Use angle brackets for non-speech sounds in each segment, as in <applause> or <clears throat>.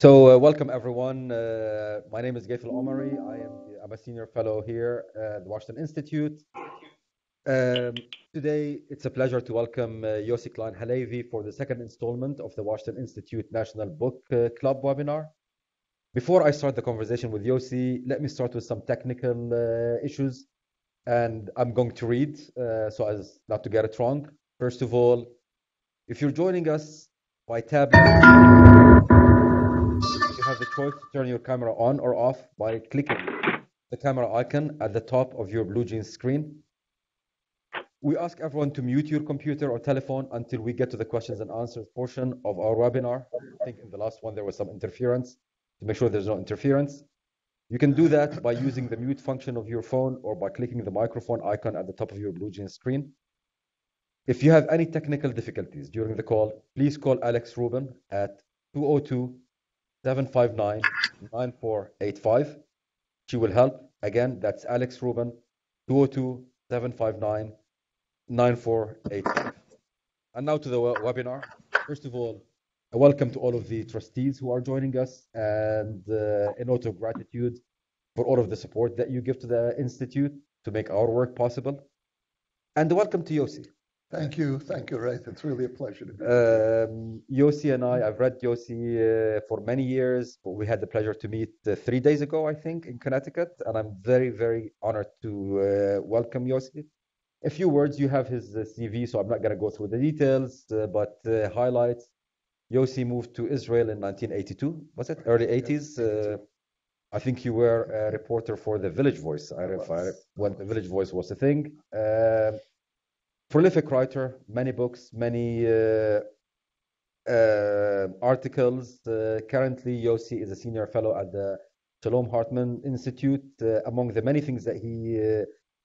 So, uh, welcome everyone. Uh, my name is Ghaith al-Omari. I am I'm a senior fellow here at the Washington Institute. Um, today, it's a pleasure to welcome uh, Yossi Klein Halevi for the second installment of the Washington Institute National Book uh, Club webinar. Before I start the conversation with Yossi, let me start with some technical uh, issues. And I'm going to read uh, so as not to get it wrong. First of all, if you're joining us by tablet, have the choice to turn your camera on or off by clicking the camera icon at the top of your BlueJeans screen. We ask everyone to mute your computer or telephone until we get to the questions and answers portion of our webinar. I think in the last one there was some interference to make sure there's no interference. You can do that by using the mute function of your phone or by clicking the microphone icon at the top of your BlueJeans screen. If you have any technical difficulties during the call, please call Alex Rubin at 202 759 9485. She will help. Again, that's Alex Rubin, 202 759 9485. And now to the webinar. First of all, welcome to all of the trustees who are joining us and uh, a note of gratitude for all of the support that you give to the Institute to make our work possible. And welcome to Yossi. Thank you. Thank you, Ghaith. It's really a pleasure to be here. Um, Yossi and I, I've read Yossi uh, for many years, but we had the pleasure to meet uh, three days ago, I think, in Connecticut. And I'm very, very honored to uh, welcome Yossi. A few words, you have his uh, CV, so I'm not going to go through the details, uh, but uh, highlights. Yossi moved to Israel in 1982, was it? Early 80s? Uh, I think you were a reporter for the Village Voice, I, if I, when the Village Voice was a thing. Prolific writer, many books, many uh, uh, articles. Uh, currently, Yossi is a senior fellow at the Shalom Hartman Institute. Among the many things that he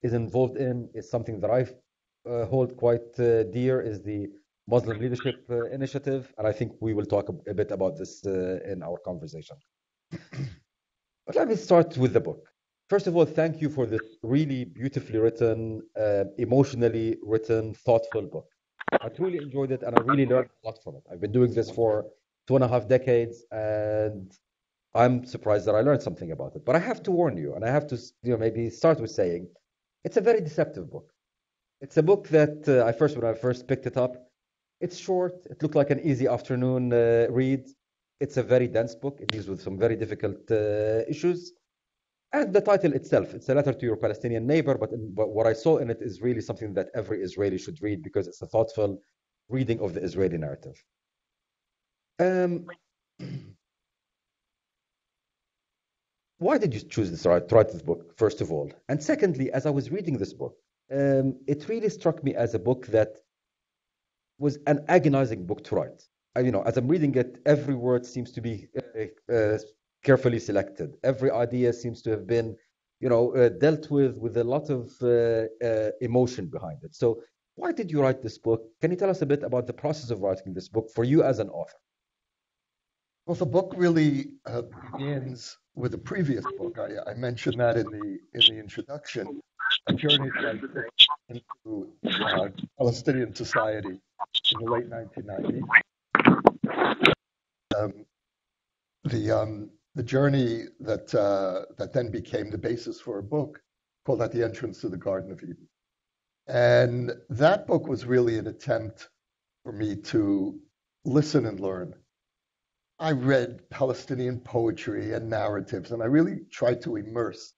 is involved in is something that I hold quite dear is the Muslim Leadership Initiative, and I think we will talk a, a bit about this in our conversation. <clears throat> but let me start with the book. First of all, thank you for this really beautifully written, uh, emotionally written, thoughtful book. I truly enjoyed it and I really learned a lot from it. I've been doing this for two and a half decades and I'm surprised that I learned something about it. But I have to warn you, and I have to you know, maybe start with saying it's a very deceptive book. It's a book that uh, I first, when I first picked it up, it's short. It looked like an easy afternoon uh, read. It's a very dense book. It deals with some very difficult uh, issues. And the title itself, it's a letter to your Palestinian neighbor, but, in, but what I saw in it is really something that every Israeli should read because it's a thoughtful reading of the Israeli narrative. Um, <clears throat> why did you choose this, to write this book, first of all? And secondly, as I was reading this book, um, it really struck me as a book that was an agonizing book to write. I, you know, as I'm reading it, every word seems to be uh, uh, carefully selected. Every idea seems to have been, you know, uh, dealt with with a lot of uh, uh, emotion behind it. So, why did you write this book? Can you tell us a bit about the process of writing this book for you as an author? Well, the book really uh, begins with a previous book. I, I, mentioned that in the in the introduction, a journey that I took into uh, Palestinian society in the late 1990s. Um, the um, the journey that uh, that then became the basis for a book called At the Entrance to the Garden of Eden. And that book was really an attempt for me to listen and learn. I read Palestinian poetry and narratives, and I really tried to immerse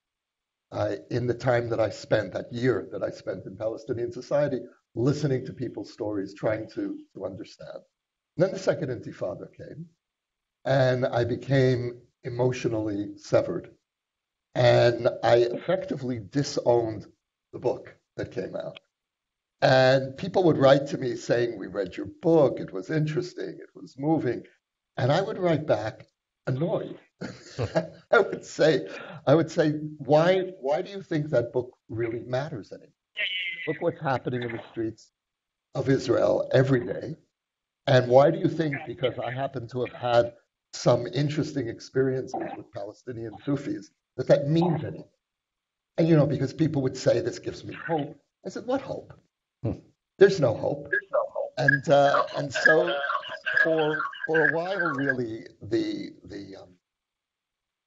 uh, in the time that I spent, that year that I spent in Palestinian society, listening to people's stories, trying to, to understand. And then the Second Intifada came, and I became emotionally severed. And I effectively disowned the book that came out. And people would write to me saying, We read your book, it was interesting, it was moving. And I would write back, annoyed. <laughs> I would say, I would say, why, why do you think that book really matters anymore? Look what's happening in the streets of Israel every day. And why do you think, because I happen to have had some interesting experiences with Palestinian Sufis, that that means anything. And you know, because people would say this gives me hope. I said, what hope? Hmm. There's no hope. There's no hope. And uh, and so for for a while, really, the the um,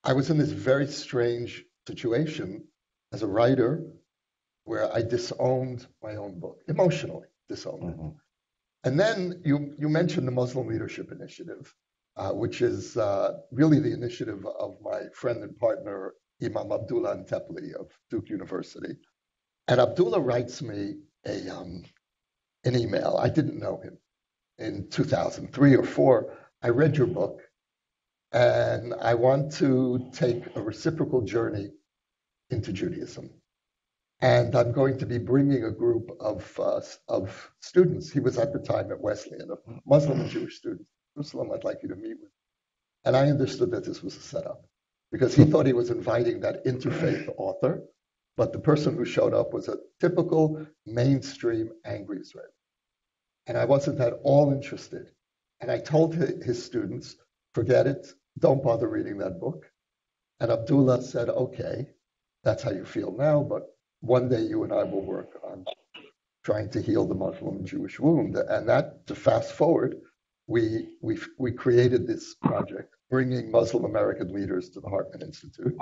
I was in this very strange situation as a writer where I disowned my own book emotionally, disowned mm-hmm. it. And then you you mentioned the Muslim Leadership Initiative, uh, which is uh, really the initiative of my friend and partner Imam Abdullah Antepli of Duke University. And Abdullah writes me a um, an email. I didn't know him in 2003 or four. I read your book, and I want to take a reciprocal journey into Judaism. And I'm going to be bringing a group of uh, of students. He was at the time at Wesleyan, of Muslim and Jewish students. Jerusalem, I'd like you to meet with. And I understood that this was a setup because he thought he was inviting that interfaith author, but the person who showed up was a typical mainstream angry Israeli. And I wasn't at all interested. And I told his students, forget it, don't bother reading that book. And Abdullah said, okay, that's how you feel now, but one day you and I will work on trying to heal the Muslim Jewish wound. And that, to fast forward, we, we, we created this project, bringing Muslim American leaders to the Hartman Institute.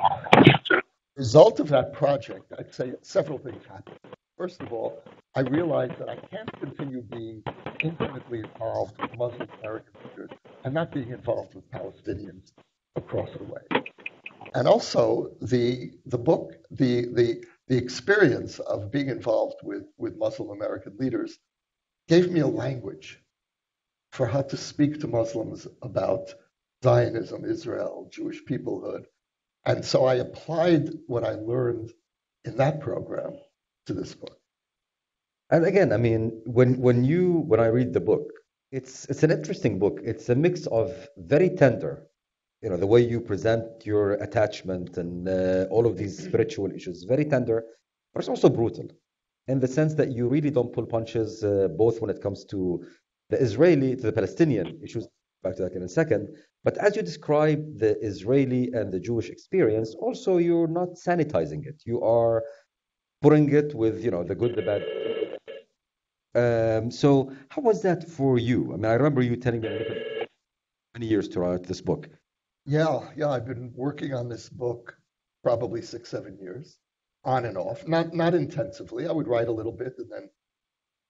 Result of that project, I'd say several things happened. First of all, I realized that I can't continue being intimately involved with Muslim American leaders and not being involved with Palestinians across the way. And also the the book, the the the experience of being involved with, with Muslim American leaders gave me a language for how to speak to Muslims about Zionism, Israel, Jewish peoplehood. And so I applied what I learned in that program to this book. And again, I mean, when when you when I read the book, it's it's an interesting book. It's a mix of very tender, you know, the way you present your attachment and uh, all of these <clears throat> spiritual issues, very tender, but it's also brutal, in the sense that you really don't pull punches, uh, both when it comes to the Israeli to the Palestinian issues. Back to that in a second. But as you describe the Israeli and the Jewish experience, also you're not sanitizing it. You are putting it with, you know, the good, the bad. Um, so how was that for you? I mean, I remember you telling me many years to write this book. Yeah, yeah, I've been working on this book probably six, seven years, on and off. Not not intensively. I would write a little bit and then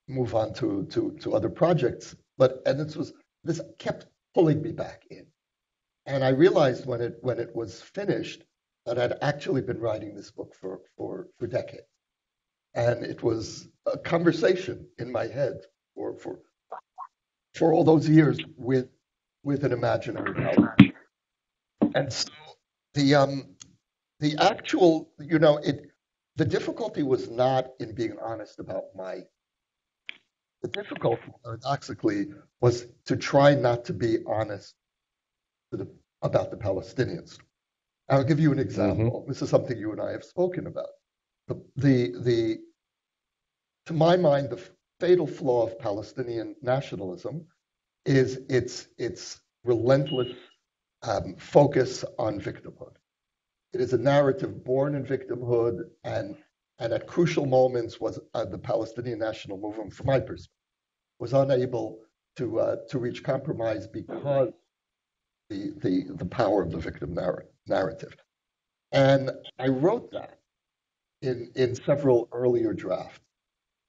move on to to to other projects. But and this was this kept pulling me back in. And I realized when it when it was finished that I'd actually been writing this book for for for decades. And it was a conversation in my head for for for all those years with with an imaginary power. And so the um the actual, you know, it the difficulty was not in being honest about my the difficulty, paradoxically, was to try not to be honest to the, about the Palestinians. I'll give you an example. Mm-hmm. This is something you and I have spoken about. The, the, the, to my mind, the fatal flaw of Palestinian nationalism is its, its relentless um, focus on victimhood. It is a narrative born in victimhood and and at crucial moments was uh, the Palestinian national movement, from my perspective, was unable to uh, to reach compromise because the the the power of the victim narr- narrative. And I wrote that in in several earlier drafts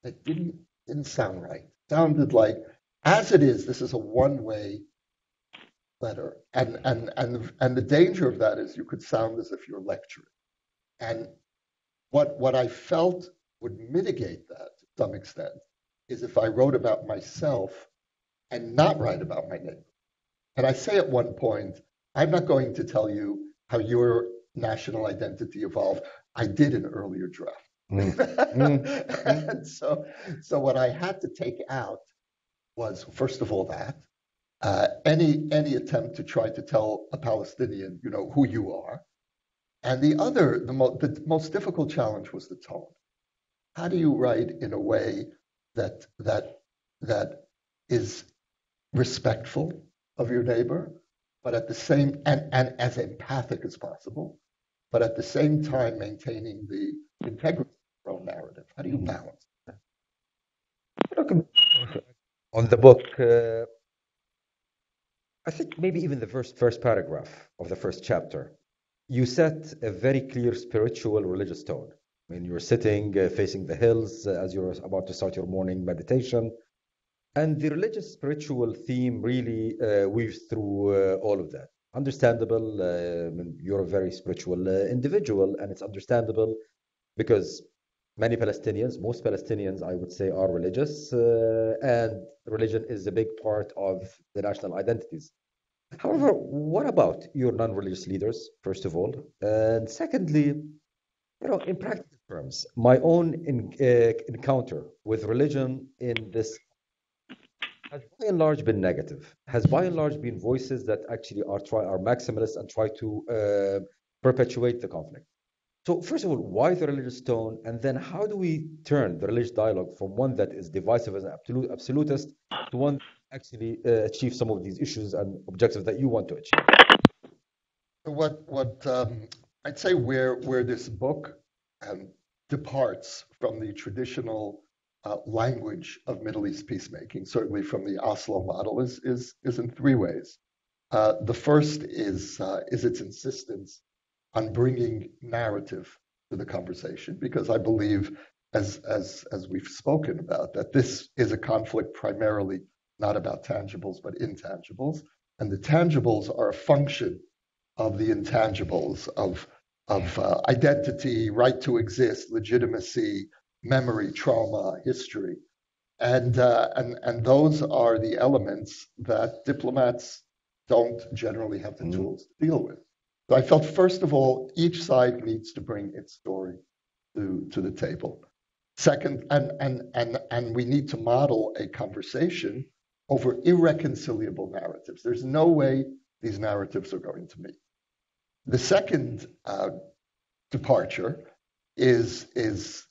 that didn't didn't sound right. Sounded like, as it is, this is a one way letter, and and and and the danger of that is you could sound as if you're lecturing. And what, what I felt would mitigate that to some extent is if I wrote about myself and not write about my neighbor. And I say at one point, I'm not going to tell you how your national identity evolved. I did an earlier draft. Mm. <laughs> mm. and so, so what I had to take out was, first of all, that uh, any any attempt to try to tell a Palestinian, you know, who you are, and the other, the, mo- the most difficult challenge was the tone. How do you write in a way that that that is respectful of your neighbor, but at the same and, and as empathic as possible, but at the same time maintaining the integrity of your own narrative? How do you balance that? On the book, uh, I think maybe even the first first paragraph of the first chapter, you set a very clear spiritual religious tone. Mean, you're sitting uh, facing the hills uh, as you're about to start your morning meditation, and the religious spiritual theme really uh, weaves through uh, all of that. Understandable. Uh, you're a very spiritual uh, individual, and it's understandable because many Palestinians, most Palestinians, I would say, are religious, and religion is a big part of the national identities. However, what about your non-religious leaders, first of all? And secondly, you know, in practical terms, my own in, uh, encounter with religion in this has by and large been negative, has by and large been voices that actually are try are maximalist and try to uh, perpetuate the conflict. So first of all, why the religious tone, and then how do we turn the religious dialogue from one that is divisive and absolute, absolutist to one that actually uh, achieve some of these issues and objectives that you want to achieve? What what um, I'd say where where this book um, departs from the traditional uh, language of Middle East peacemaking, certainly from the Oslo model, is is is in three ways. Uh, the first is uh, is its insistence on bringing narrative to the conversation because I believe, as as as we've spoken about, that this is a conflict primarily not about tangibles but intangibles, and the tangibles are a function of the intangibles of of uh, identity, right to exist, legitimacy, memory, trauma, history, and uh, and and those are the elements that diplomats don't generally have the mm-hmm. tools to deal with. So I felt, first of all, each side needs to bring its story to, to the table. Second, and, and, and, and we need to model a conversation over irreconcilable narratives. There's no way these narratives are going to meet. The second uh, departure is, is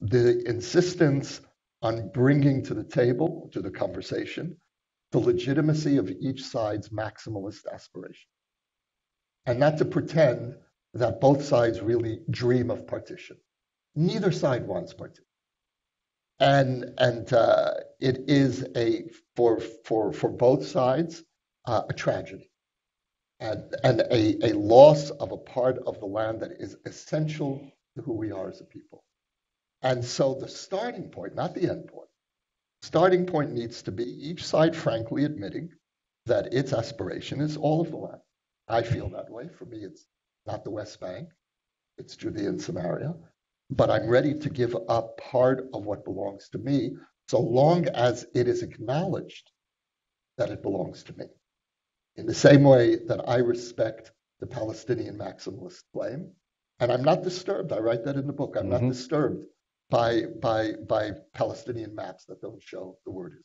the insistence on bringing to the table, to the conversation, the legitimacy of each side's maximalist aspiration and not to pretend that both sides really dream of partition. Neither side wants partition. And, and uh, it is a, for, for, for both sides, uh, a tragedy and, and a, a loss of a part of the land that is essential to who we are as a people. And so the starting point, not the end point, starting point needs to be each side frankly admitting that its aspiration is all of the land. I feel that way. For me, it's not the West Bank, it's Judea and Samaria. But I'm ready to give up part of what belongs to me so long as it is acknowledged that it belongs to me. In the same way that I respect the Palestinian maximalist claim, and I'm not disturbed. I write that in the book. I'm mm-hmm. not disturbed by by by Palestinian maps that don't show the word Israel,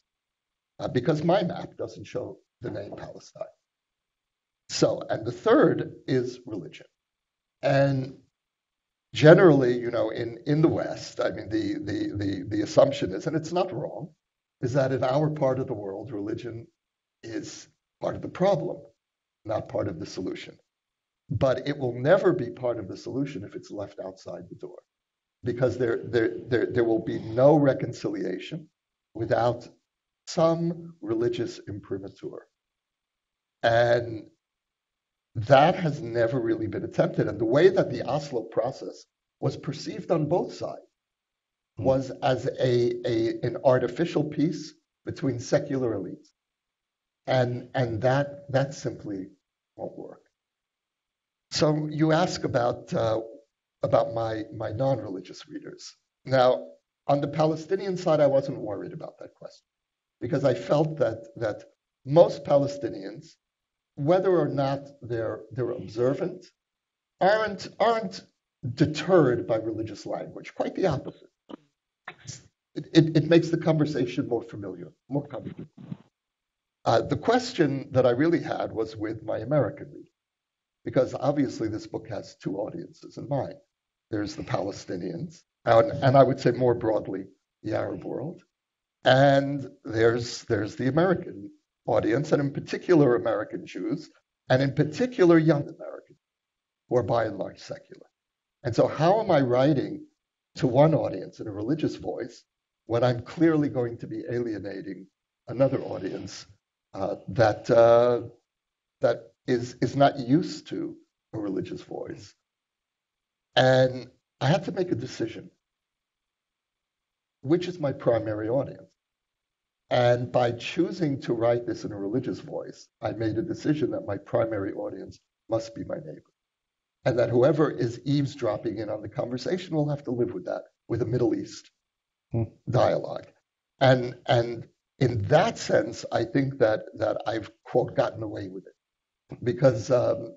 uh, because my map doesn't show the name Palestine. So, and the third is religion. And generally, you know, in, in the West, I mean, the, the, the, the assumption is, and it's not wrong, is that in our part of the world, religion is part of the problem, not part of the solution. But it will never be part of the solution if it's left outside the door, because there, there, there, there will be no reconciliation without some religious imprimatur. And that has never really been attempted. And the way that the Oslo process was perceived on both sides hmm. was as a, a an artificial peace between secular elites. And, and that, that simply won't work. So you ask about, uh, about my, my non religious readers. Now, on the Palestinian side, I wasn't worried about that question because I felt that, that most Palestinians whether or not they're they're observant, aren't aren't deterred by religious language. Quite the opposite. It, it, it makes the conversation more familiar, more comfortable. Uh, the question that I really had was with my American readers, because obviously this book has two audiences in mind. There's the Palestinians, and, and I would say more broadly, the Arab world, and there's there's the American audience, and in particular American Jews, and in particular young Americans, who are by and large secular. And so, how am I writing to one audience in a religious voice when I'm clearly going to be alienating another audience uh, that uh, that is is not used to a religious voice, and I had to make a decision. Which is my primary audience? And by choosing to write this in a religious voice, I made a decision that my primary audience must be my neighbor. And that whoever is eavesdropping in on the conversation will have to live with that, with a Middle East hmm. dialogue. And, and in that sense, I think that, that I've, quote, gotten away with it. Because um,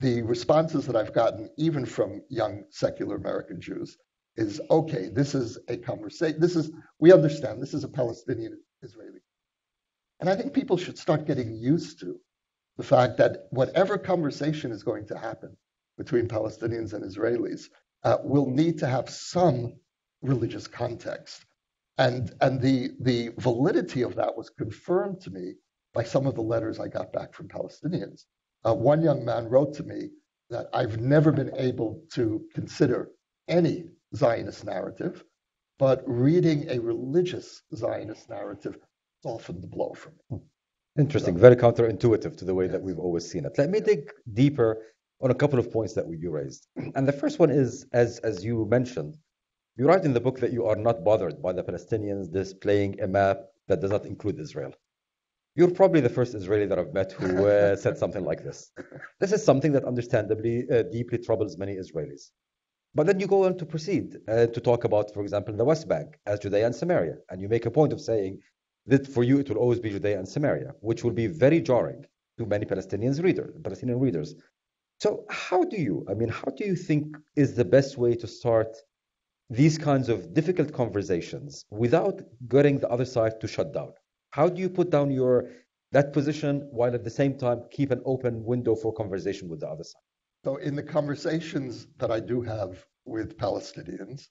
the responses that I've gotten, even from young secular American Jews, is okay, this is a conversation. This is, we understand, this is a Palestinian Israeli. And I think people should start getting used to the fact that whatever conversation is going to happen between Palestinians and Israelis uh, will need to have some religious context. And, and the, the validity of that was confirmed to me by some of the letters I got back from Palestinians. Uh, one young man wrote to me that I've never been able to consider any Zionist narrative, but reading a religious Zionist narrative softened the blow for me. Interesting, so, very counterintuitive to the way yes. that we've always seen it. Let me dig deeper on a couple of points that you raised. And the first one is, as, as you mentioned, you write in the book that you are not bothered by the Palestinians displaying a map that does not include Israel. You're probably the first Israeli that I've met who uh, <laughs> said something like this. This is something that understandably uh, deeply troubles many Israelis. But then you go on to proceed uh, to talk about, for example, the West Bank as Judea and Samaria. And you make a point of saying that for you it will always be Judea and Samaria, which will be very jarring to many Palestinians readers, Palestinian readers. So how do you, I mean, how do you think is the best way to start these kinds of difficult conversations without getting the other side to shut down? How do you put down your that position while at the same time keep an open window for conversation with the other side? So, in the conversations that I do have with Palestinians,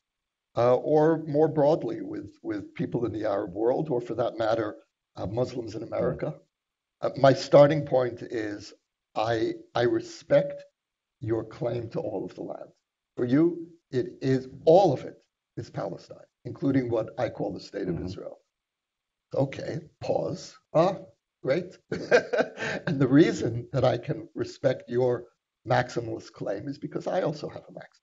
uh, or more broadly with, with people in the Arab world, or for that matter, uh, Muslims in America, uh, my starting point is I, I respect your claim to all of the land. For you, it is all of it is Palestine, including what I call the state mm-hmm. of Israel. Okay, pause. Ah, great. <laughs> and the reason that I can respect your maximalist claim is because I also have a maximalist.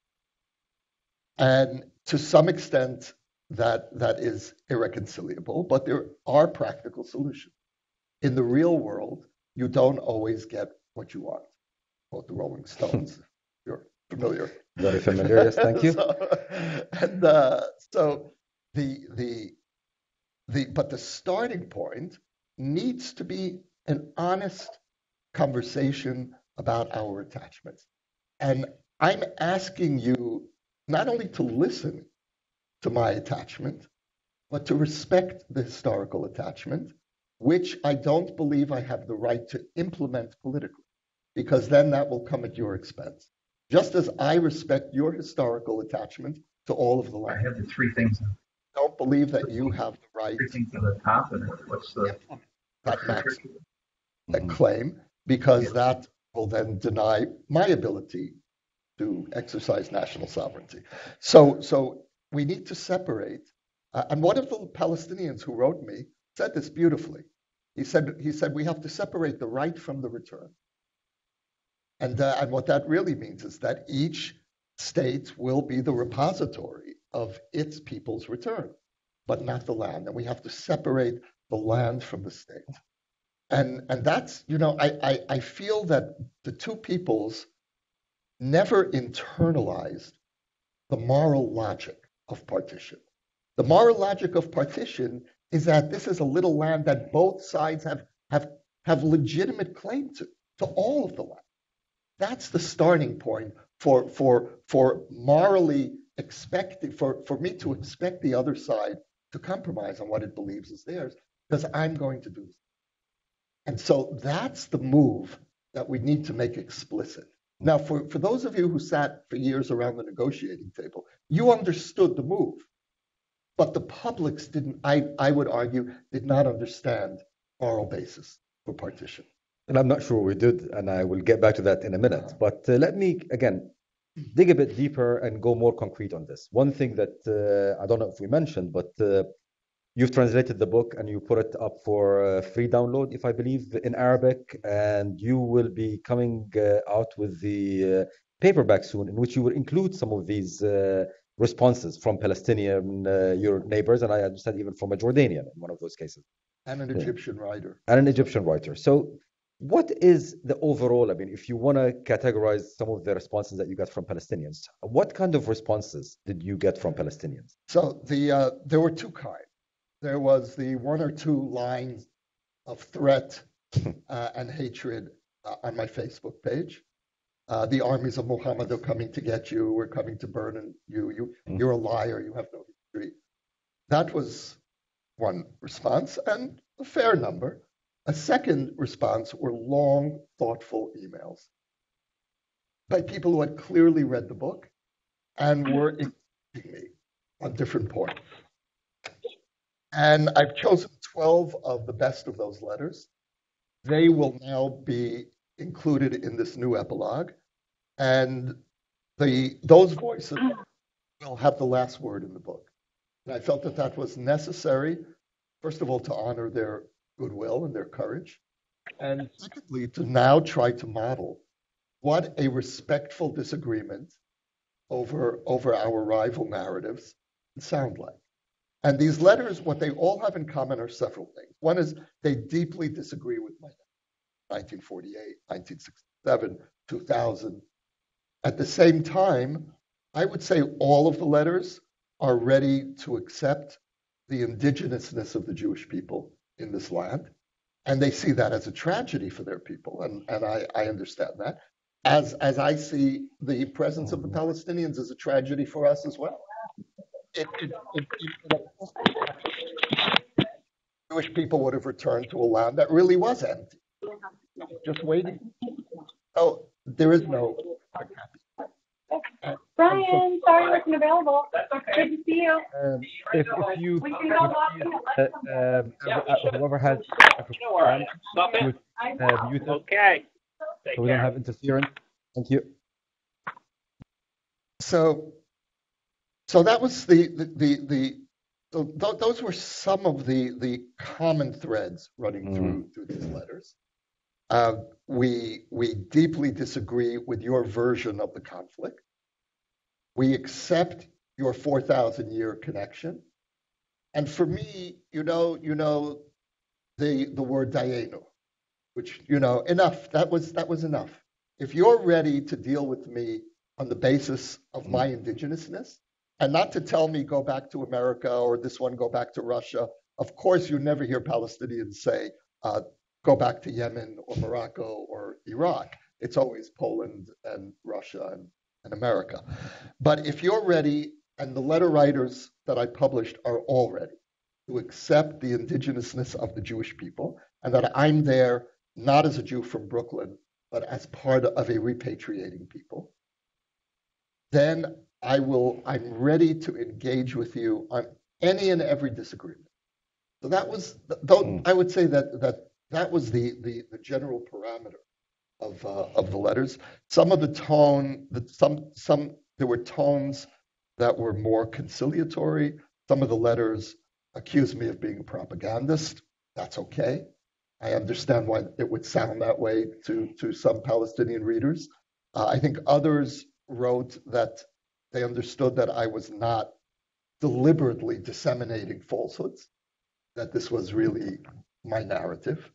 And to some extent, that, that is irreconcilable, but there are practical solutions. In the real world, you don't always get what you want. Quote the Rolling Stones. You're familiar. Very familiar, yes, thank you. <laughs> so, and uh, so the, the, the, but the starting point needs to be an honest conversation about our attachments. And I'm asking you not only to listen to my attachment, but to respect the historical attachment, which I don't believe I have the right to implement politically, because then that will come at your expense. Just as I respect your historical attachment to all of the land. I have the three things. Don't believe that you have the right. Three things at the top, and what's the that max, that claim, because that will then deny my ability to exercise national sovereignty. So, so we need to separate. Uh, and one of the Palestinians who wrote me said this beautifully. He said, he said we have to separate the right from the return. And, uh, and what that really means is that each state will be the repository of its people's return, but not the land. And we have to separate the land from the state. And and that's you know I, I i feel that the two peoples never internalized the moral logic of partition. The moral logic of partition is that this is a little land that both sides have have have legitimate claim to to all of the land that's the starting point for for for morally expecting for for me to expect the other side to compromise on what it believes is theirs because i'm going to do this. and so that's the move that we need to make explicit. Now, for, for those of you who sat for years around the negotiating table, you understood the move. But the publics didn't, I, I would argue, did not understand moral basis for partition. And I'm not sure we did, and I will get back to that in a minute. But uh, let me, again, dig a bit deeper and go more concrete on this. One thing that uh, I don't know if we mentioned, but uh, you've translated the book and you put it up for uh, free download, if I believe, in Arabic, and you will be coming uh, out with the uh, paperback soon, in which you will include some of these uh, responses from Palestinian, uh, your neighbors, and I understand even from a Jordanian in one of those cases. And an Yeah. Egyptian writer. and an Egyptian writer. So, what is the overall? I mean, if you want to categorize some of the responses that you got from Palestinians, what kind of responses did you get from Palestinians? So the uh, there were two kinds. There was the one or two lines of threat <laughs> uh, and hatred uh, on my Facebook page. Uh, the armies of Muhammad are coming to get you. We're coming to burn and you. You Mm. you're a liar. You have no history. That was one response, and a fair number. A second response were long, thoughtful emails by people who had clearly read the book and were engaging me on different points. And I've chosen 12 of the best of those letters. They will now be included in this new epilogue. And the, those voices will have the last word in the book. And I felt that that was necessary, first of all, to honor their goodwill and their courage. And secondly, to now try to model what a respectful disagreement over, over our rival narratives sound like. And these letters, what they all have in common are several things. One is they deeply disagree with my 1948, 1967, 2000. At the same time, I would say all of the letters are ready to accept the indigenousness of the Jewish people in this land. And they see that as a tragedy for their people. And, and I, I understand that. As, as I see the presence of the Palestinians as a tragedy for us as well. It, it, it, Jewish people would have returned to a land that really was empty, just waiting. Oh, there is no. Brian, sorry I wasn't available. Good to see you. Um, if, if you, We can go walk in. uh, um, uh, whoever has a hand, you, uh, mute it Okay. Take so we don't care. have interference. Thank you. So, so that was the the the, the so th- those were some of the the common threads running through through these letters. Uh, we we deeply disagree with your version of the conflict. We accept your 4,000 year connection. And for me, you know, you know, the the word Dayenu, which you know, enough. That was that was enough. If you're ready to deal with me on the basis of my indigenousness, and not to tell me go back to America or this one go back to Russia. Of course, you never hear Palestinians say uh, go back to Yemen or Morocco or Iraq. It's always Poland and Russia and, and America. But if you're ready, and the letter writers that I published are all ready to accept the indigenousness of the Jewish people, and that I'm there not as a Jew from Brooklyn, but as part of a repatriating people, then I will, I'm ready to engage with you on any and every disagreement. So that was, though, Mm. I would say that that that was the the, the general parameter of uh, of the letters. Some of the tone, the, some some there were tones that were more conciliatory. Some of the letters accused me of being a propagandist. That's okay. I understand why it would sound that way to to some Palestinian readers. Uh, I think others wrote that they understood that I was not deliberately disseminating falsehoods, that this was really my narrative.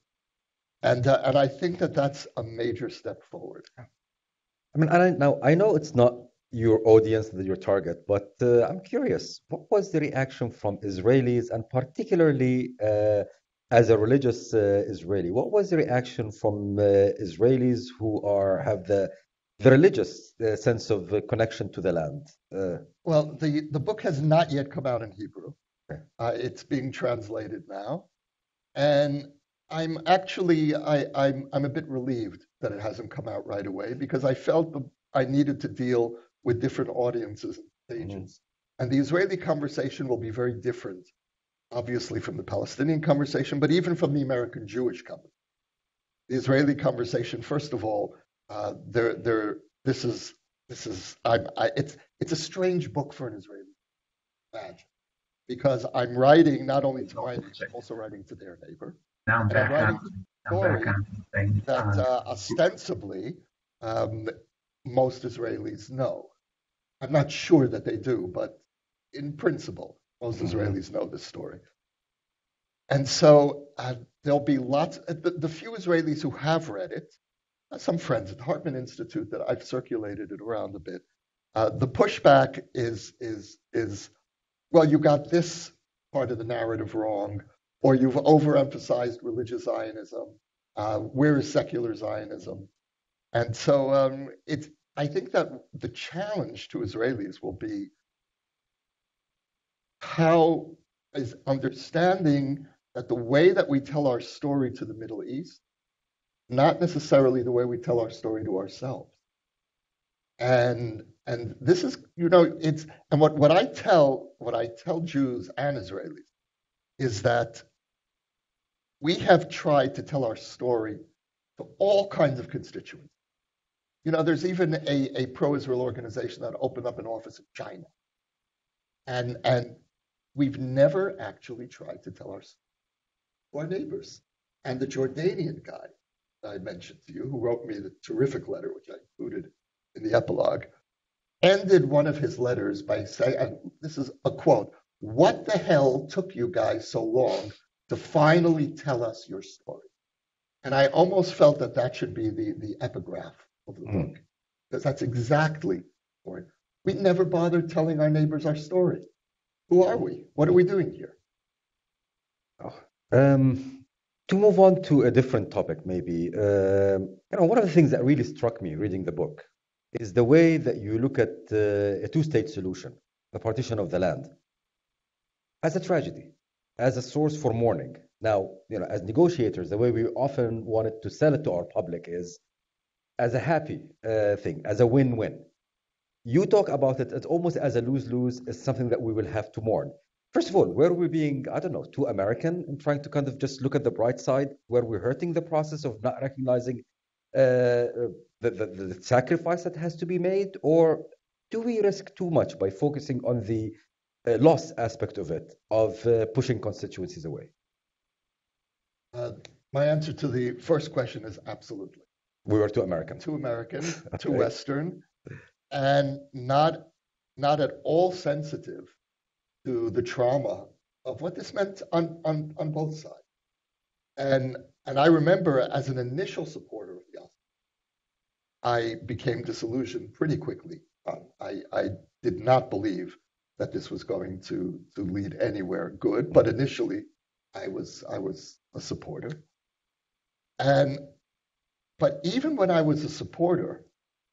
And, uh, and I think that that's a major step forward. I mean, I, now I know it's not your audience, that your target, but uh, I'm curious, what was the reaction from Israelis, and particularly uh, as a religious uh, Israeli, what was the reaction from uh, Israelis who are have the the religious uh, sense of uh, connection to the land? Uh, Well, the, the book has not yet come out in Hebrew. Okay. Uh, it's being translated now. And I'm actually, I, I'm, I'm a bit relieved that it hasn't come out right away because I felt the, I needed to deal with different audiences and stages. And the Israeli conversation will be very different, obviously, from the Palestinian conversation, but even from the American Jewish conversation. The Israeli conversation, first of all, uh, there, there, this is, this is, I'm, I, it's, it's a strange book for an Israeli. Imagine. because I'm writing not only to my neighbor, I'm also writing to their neighbor. Now I'm And I'm back writing on, I'm back on thing. that Uh, uh, ostensibly um, most Israelis know. I'm not sure that they do, but in principle, most Mhm. Israelis know this story. And so uh, there'll be lots, uh, the, the few Israelis who have read it, uh, some friends at the Hartman Institute that I've circulated it around a bit. Uh, the pushback is is is well, you got this part of the narrative wrong, or you've overemphasized religious Zionism. Uh, where is secular Zionism? And so um, it's. I think that the challenge to Israelis will be how is understanding that the way that we tell our story to the Middle East, not necessarily the way we tell our story to ourselves. And and this is, you know, it's and what, what I tell what I tell Jews and Israelis is that we have tried to tell our story to all kinds of constituents. You know, there's even a, a pro-Israel organization that opened up an office in China. And and we've never actually tried to tell our our neighbors. And the Jordanian guy I mentioned to you, who wrote me the terrific letter, which I included in the epilogue, ended one of his letters by saying, and this is a quote, what the hell took you guys so long to finally tell us your story? And I almost felt that that should be the, the epigraph of the Mm. book, because that's exactly for. We never bother telling our neighbors our story. Who are we? What are we doing here? Um, to move on to a different topic, maybe, um, you know, one of the things that really struck me reading the book is the way that you look at uh, a two-state solution, the partition of the land, as a tragedy, as a source for mourning. Now, you know, as negotiators, the way we often wanted to sell it to our public is as a happy uh, thing, as a win-win. You talk about it as almost as a lose-lose, as something that we will have to mourn. First of all, were we being, I don't know, too American and trying to kind of just look at the bright side? Were we're hurting the process of not recognizing uh, the, the, the sacrifice that has to be made? Or do we risk too much by focusing on the loss aspect of it, of uh, pushing constituencies away? Uh, my answer to the first question is absolutely. We were too American. Too American, <laughs> too. Western, and not not at all sensitive to the trauma of what this meant on, on, on both sides. And and I remember as an initial supporter of Yasser, I became disillusioned pretty quickly. Um, I, I did not believe that this was going to, to lead anywhere good, but initially I was I was a supporter. And but even when I was a supporter,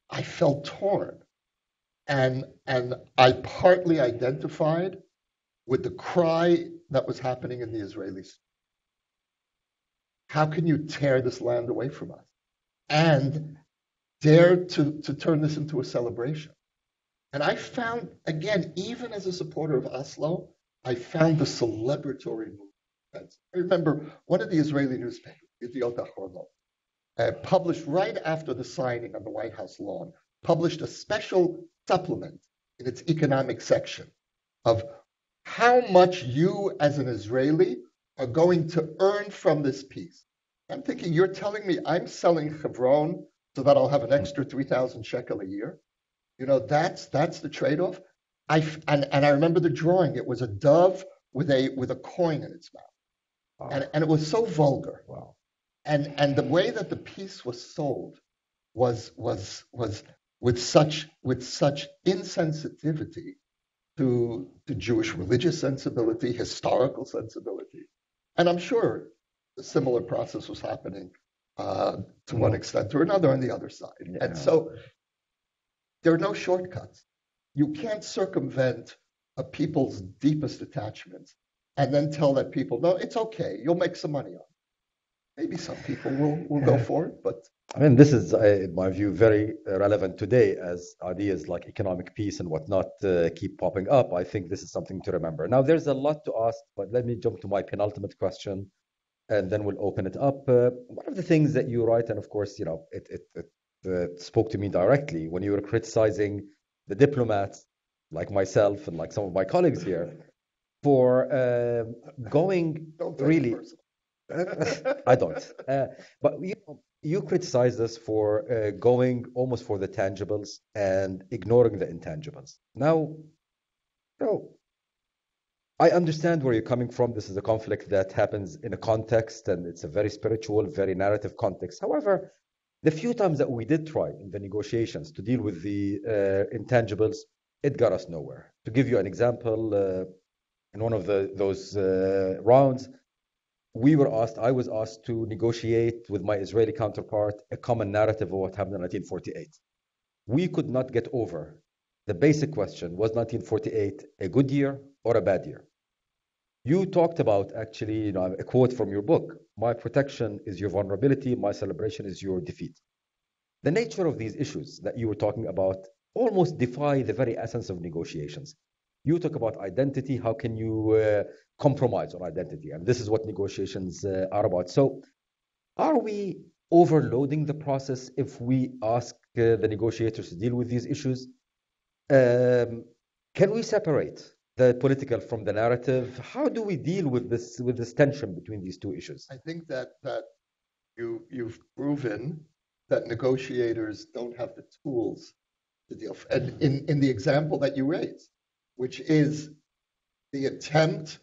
I felt torn. And and I partly identified with the cry that was happening in the Israelis. How can you tear this land away from us? And dare to, to turn this into a celebration. And I found, again, even as a supporter of Oslo, I found the celebratory movement. I remember one of the Israeli newspapers, Yediot Ahronot, uh, published right after the signing on the White House lawn, published a special supplement in its economic section of how much you as an Israeli are going to earn from this peace. I'm thinking, you're telling me I'm selling Hebron so that I'll have an extra 3,000 shekel a year? You know, that's that's the trade-off. I and, and I remember the drawing. It was a dove with a with a coin in its mouth, Wow. and, and it was so vulgar. wow. And and the way that the peace was sold was was was with such with such insensitivity to to Jewish religious sensibility, historical sensibility, and I'm sure a similar process was happening uh, to one Mhm. extent or another on the other side. Yeah. And so there are no shortcuts. You can't circumvent a people's deepest attachments and then tell that people, no, it's okay, you'll make some money on it. Maybe some people will, will go for it, but I mean, this is, uh, in my view, very relevant today as ideas like economic peace and whatnot uh, keep popping up. I think this is something to remember. Now, there's a lot to ask, but let me jump to my penultimate question, and then we'll open it up. Uh, one of the things that you write, and of course, you know, it, it, it uh, spoke to me directly when you were criticizing the diplomats like myself and like some of my colleagues here for um going really. <laughs> I don't. Uh, but you, you criticized us for uh, going almost for the tangibles and ignoring the intangibles. Now, you know, I understand where you're coming from. This is a conflict that happens in a context, and it's a very spiritual, very narrative context. However, the few times that we did try in the negotiations to deal with the uh, intangibles, it got us nowhere. To give you an example, uh, in one of the, those uh, rounds, we were asked, I was asked to negotiate with my Israeli counterpart a common narrative of what happened in 1948. We could not get over the basic question was 1948 a good year or a bad year? You talked about actually, you know, a quote from your book My protection is your vulnerability, my celebration is your defeat. The nature of these issues that you were talking about almost defy the very essence of negotiations. You talk about identity. How can you uh, compromise on identity? And this is what negotiations uh, are about. So, are we overloading the process if we ask uh, the negotiators to deal with these issues? Um, can we separate the political from the narrative? How do we deal with this with this tension between these two issues? I think that that you you've proven that negotiators don't have the tools to deal. And in in the example that you raised, which is the attempt,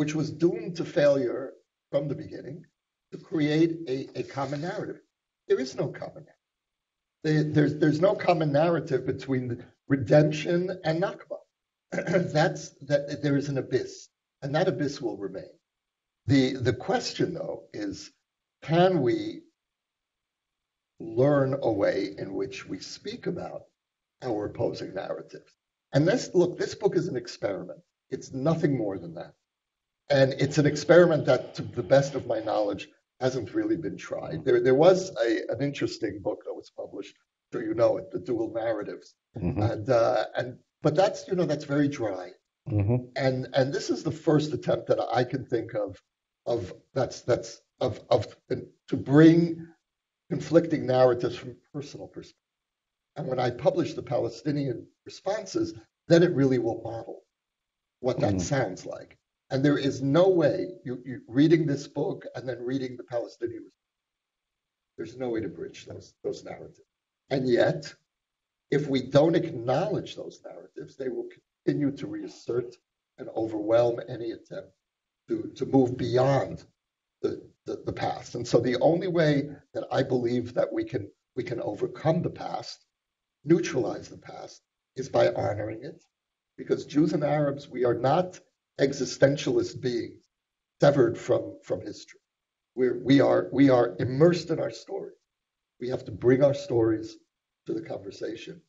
which was doomed to failure from the beginning, to create a, a common narrative. There is no common narrative. There- There's there's no common narrative between redemption and Nakba. <clears throat> That's that there is an abyss, and that abyss will remain. The the question though is can we learn a way in which we speak about our opposing narratives? And this look, this book is an experiment. It's nothing more than that. And it's an experiment that, to the best of my knowledge, hasn't really been tried. There, there was a, an interesting book that was published, so you know it, The Dual Narratives. Mhm, And, uh, and but that's, you know, that's very dry mhm, and and this is the first attempt that I can think of of that's that's of of to bring conflicting narratives from personal perspective. And when I publish the Palestinian responses, then it really will model what that Mm. sounds like. And there is no way you, you reading this book and then reading the Palestinian there's no way to bridge those those narratives. And yet, if we don't acknowledge those narratives, they will continue to reassert and overwhelm any attempt to, to move beyond the, the, the past. And so the only way that I believe that we can we can overcome the past, neutralize the past, is by honoring it. Because Jews and Arabs, we are not existentialist beings severed from, from history. We're, we, are, we are immersed in our stories. We have to bring our stories to the conversation.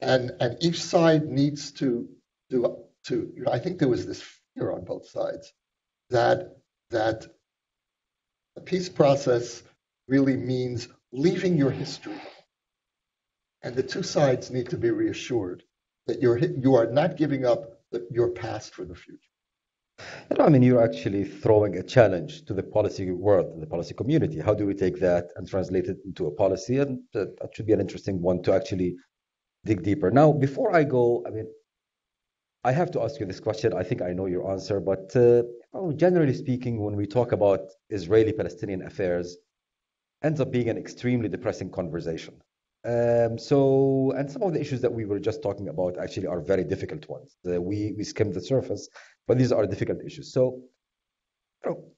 And, and each side needs to do, to, you know, I think there was this fear on both sides that, that the peace process really means leaving your history. And the two sides need to be reassured that you're, you are not giving up the, your past for the future. I mean, you're actually throwing a challenge to the policy world, the policy community. How do we take that and translate it into a policy? And uh, that should be an interesting one to actually dig deeper. Now, before I go, I mean, I have to ask you this question. I think I know your answer, but uh, generally speaking, when we talk about Israeli-Palestinian affairs, ends up being an extremely depressing conversation. Um, so, and some of the issues that we were just talking about actually are very difficult ones. Uh, we we skimmed the surface, but these are difficult issues. So,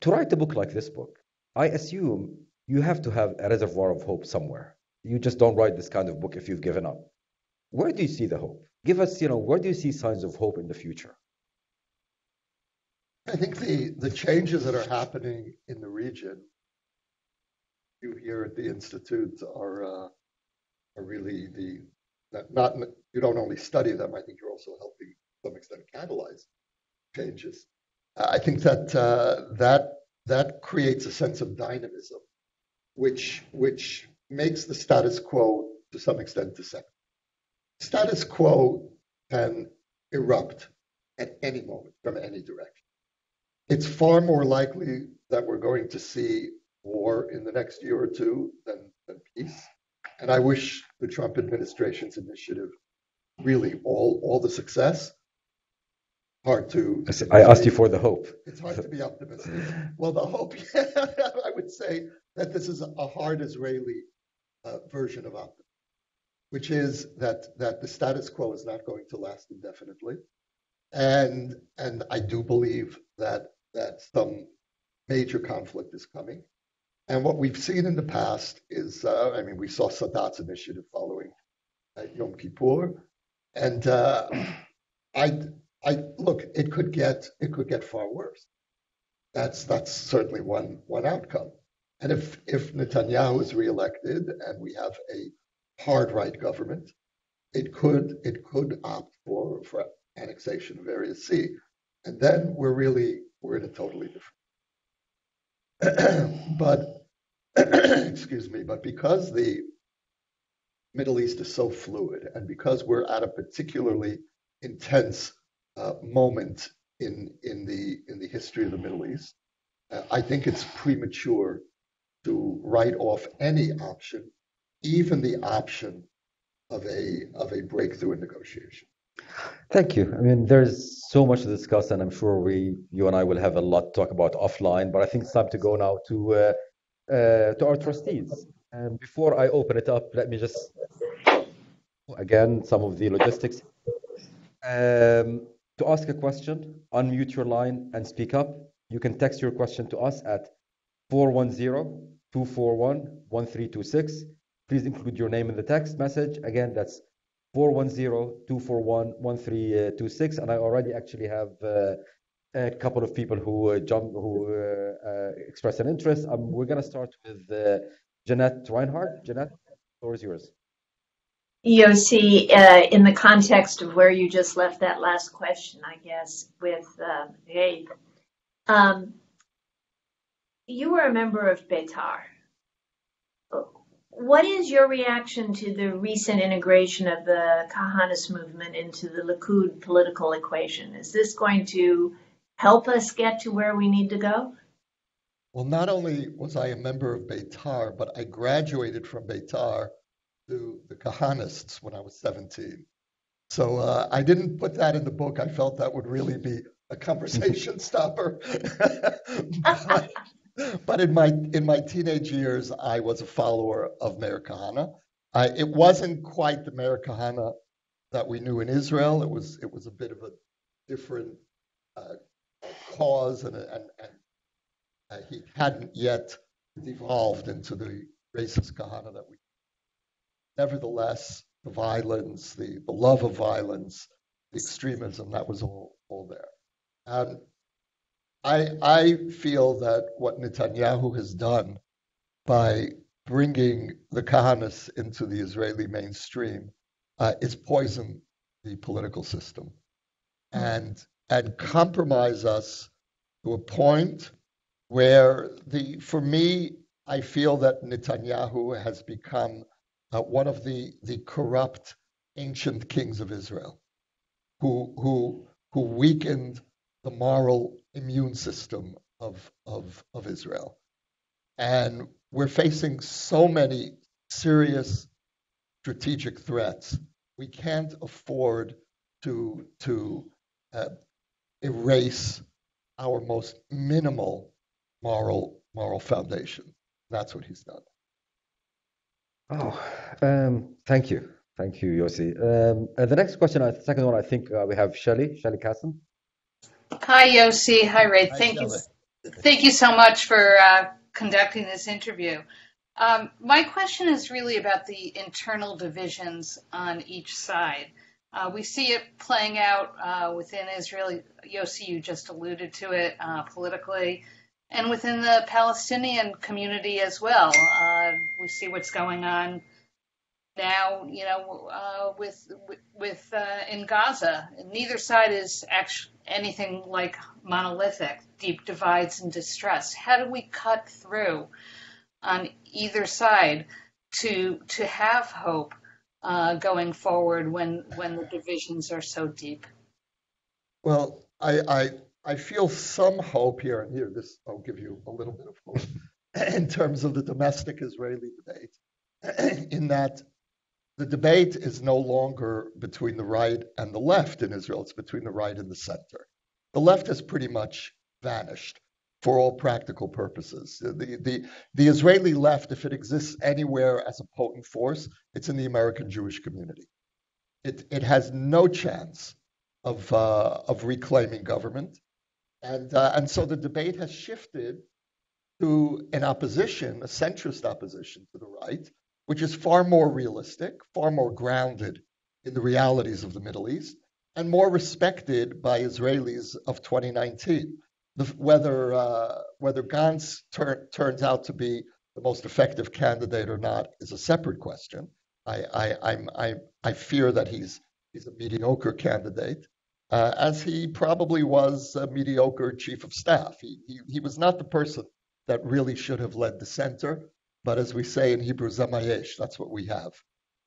to write a book like this book, I assume you have to have a reservoir of hope somewhere. You just don't write this kind of book if you've given up. Where do you see the hope? Give us, you know, where do you see signs of hope in the future? I think the, the changes that are happening in the region, you here at the Institute are, uh, are really the, that not, you don't only study them, I think you're also helping to some extent catalyze changes. I think that, uh, that, that creates a sense of dynamism, which, which makes the status quo to some extent deceptive. Status quo can erupt at any moment from any direction. It's far more likely that we're going to see war in the next year or two than, than peace. And I wish the Trump administration's initiative really all, all the success. Hard to. I asked you for the hope. It's hard to be optimistic. Well, the hope, <laughs> I would say that this is a hard Israeli uh, version of optimism, which is that that the status quo is not going to last indefinitely, and and I do believe that that some major conflict is coming. And what we've seen in the past is, uh, I mean, we saw Sadat's initiative following uh, Yom Kippur, and uh, <clears throat> I, I look, it could get, it could get far worse. That's that's certainly one one outcome. And if if Netanyahu is reelected and we have a hard right government, it could it could opt for for annexation of Area C, and then we're really we're in a totally different. <clears throat> but <clears throat> excuse me, but because the Middle East is so fluid and because we're at a particularly intense moment in in the in the history of the Middle East, uh, I think it's premature to write off any option, even the option of a of a breakthrough in negotiation. Thank you. I mean, there's so much to discuss, and I'm sure we, you and I, will have a lot to talk about offline. But I think it's time to go now to uh, uh, to our trustees. And before I open it up, let me just, again, some of the logistics. Um, to ask a question, unmute your line and speak up. You can text your question to us at 410-241-1326. Please include your name in the text message. Again, that's 410-241-1326. And I already actually have uh, a couple of people who uh, jump, who uh, uh, express an interest. Um, we're going to start with Jeanette Reinhardt. Jeanette, the floor is yours. Yossi, uh, in the context of where you just left that last question, I guess, with uh, um, you were a member of Betar. What is your reaction to the recent integration of the Kahanist movement into the Likud political equation? Is this going to help us get to where we need to go? Well, not only was I a member of Betar, but I graduated from Beitar to the Kahanists when I was 17. So uh, I didn't put that in the book. I felt that would really be a conversation <laughs> stopper. <laughs> <laughs> but, but, in my in my teenage years, I was a follower of Meir Kahane. I, it wasn't quite the Meir Kahane that we knew in Israel. It was it was a bit of a different uh, cause, and, and, and uh, he hadn't yet devolved into the racist Kahane that we. Nevertheless, the violence, the, the love of violence, the extremism, that was all, all there. And I, I feel that what Netanyahu has done by bringing the Kahanists into the Israeli mainstream uh, is poison the political system. And and compromise us to a point where the for me I feel that Netanyahu has become uh, one of the the corrupt ancient kings of Israel who who who weakened the moral immune system of of of Israel and we're facing so many serious strategic threats we can't afford to to uh, erase our most minimal moral moral foundation. That's what he's done. Oh, um, thank you, thank you, Yossi. Um, uh, the next question, uh, the second one, I think uh, we have Shelly, Shelly Casson. Hi, Yossi. Hi, Ray. Hi, thank Shelly. you, thank you so much for uh, conducting this interview. Um, my question is really about the internal divisions on each side. Uh, we see it playing out uh, within Israel. Yossi, you just alluded to it uh, politically, and within the Palestinian community as well. Uh, we see what's going on now, you know, uh, with with uh, in Gaza. Neither side is actually anything like monolithic. Deep divides and distress. How do we cut through on either side to to have hope? uh, going forward when when the divisions are so deep? Well, I I feel some hope here, and here this I'll give you a little bit of hope <clears throat> in terms of the domestic Israeli debate, <clears throat> in that the debate is no longer between the right and the left in Israel, it's between the right and the center. The left has pretty much vanished for all practical purposes. The, the, the Israeli left, if it exists anywhere as a potent force, it's in the American Jewish community. It, it has no chance of, uh, of reclaiming government. And, uh, and so the debate has shifted to an opposition, a centrist opposition to the right, which is far more realistic, far more grounded in the realities of the Middle East, and more respected by Israelis of 2019. The, whether uh, whether Gantz tur- turns out to be the most effective candidate or not is a separate question. I, I, I'm, I, I fear that he's he's a mediocre candidate, uh, as he probably was a mediocre chief of staff. He, he, he was not the person that really should have led the center, but as we say in Hebrew, zamayesh, that's what we have.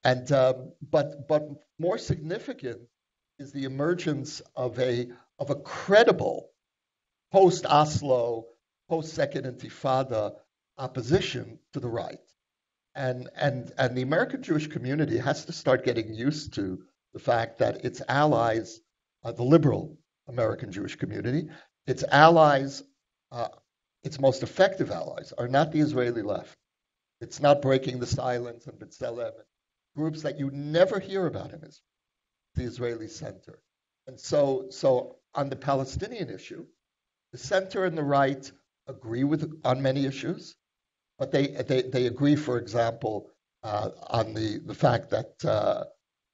And um, but but more significant is the emergence of a of a credible post Oslo, post Second Intifada opposition to the right. And, and, and the American Jewish community has to start getting used to the fact that its allies, uh, the liberal American Jewish community, its allies, uh, its most effective allies, are not the Israeli left. It's not breaking the silence and B'Tselem, groups that you never hear about in Israel, the Israeli center. And so, so on the Palestinian issue, the center and the right agree with on many issues, but they they, they agree, for example, uh, on the the fact that uh,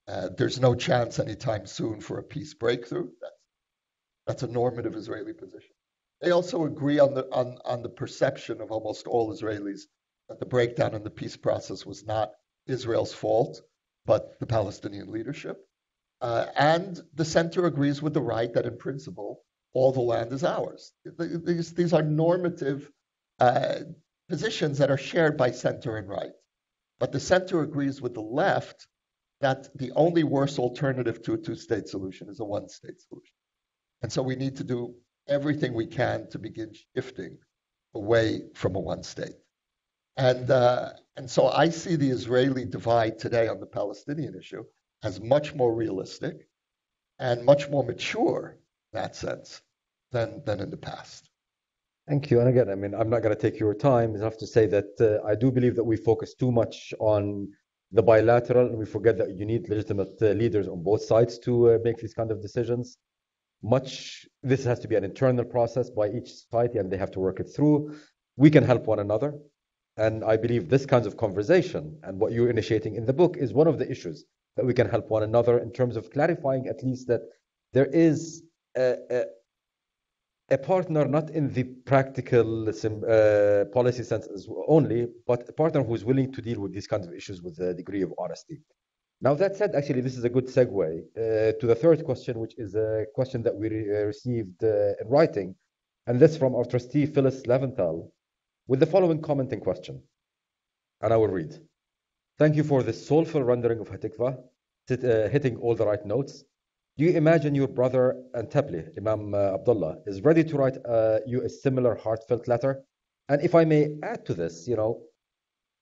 uh, there's no chance anytime soon for a peace breakthrough. That's that's a normative Israeli position. They also agree on the on, on the perception of almost all Israelis that the breakdown in the peace process was not Israel's fault, but the Palestinian leadership. Uh, and the center agrees with the right that, in principle, all the land is ours. These, these are normative uh, positions that are shared by center and right. But the center agrees with the left that the only worse alternative to a two state solution is a one state solution. And so we need to do everything we can to begin shifting away from a one state. And, uh, and so I see the Israeli divide today on the Palestinian issue as much more realistic and much more mature in that sense than than in the past. Thank you. And again, I mean, I'm not going to take your time. Have to say that uh, I do believe that we focus too much on the bilateral, and we forget that you need legitimate uh, leaders on both sides to uh, make these kind of decisions. Much this has to be an internal process by each society, and they have to work it through. We can help one another, and I believe this kinds of conversation and what you're initiating in the book is one of the issues that we can help one another in terms of clarifying at least that there is a, a, a partner not in the practical uh, policy sense only, but a partner who is willing to deal with these kinds of issues with a degree of honesty. Now, that said, actually, this is a good segue uh, to the third question, which is a question that we re uh, received uh, in writing, and this from our trustee, Phyllis Leventhal, with the following comment and question. And I will read. Thank you for this soulful rendering of Hatikva, uh, hitting all the right notes. Do you imagine your brother Antepli, Imam uh, Abdullah, is ready to write uh, you a similar heartfelt letter? And if I may add to this, you know,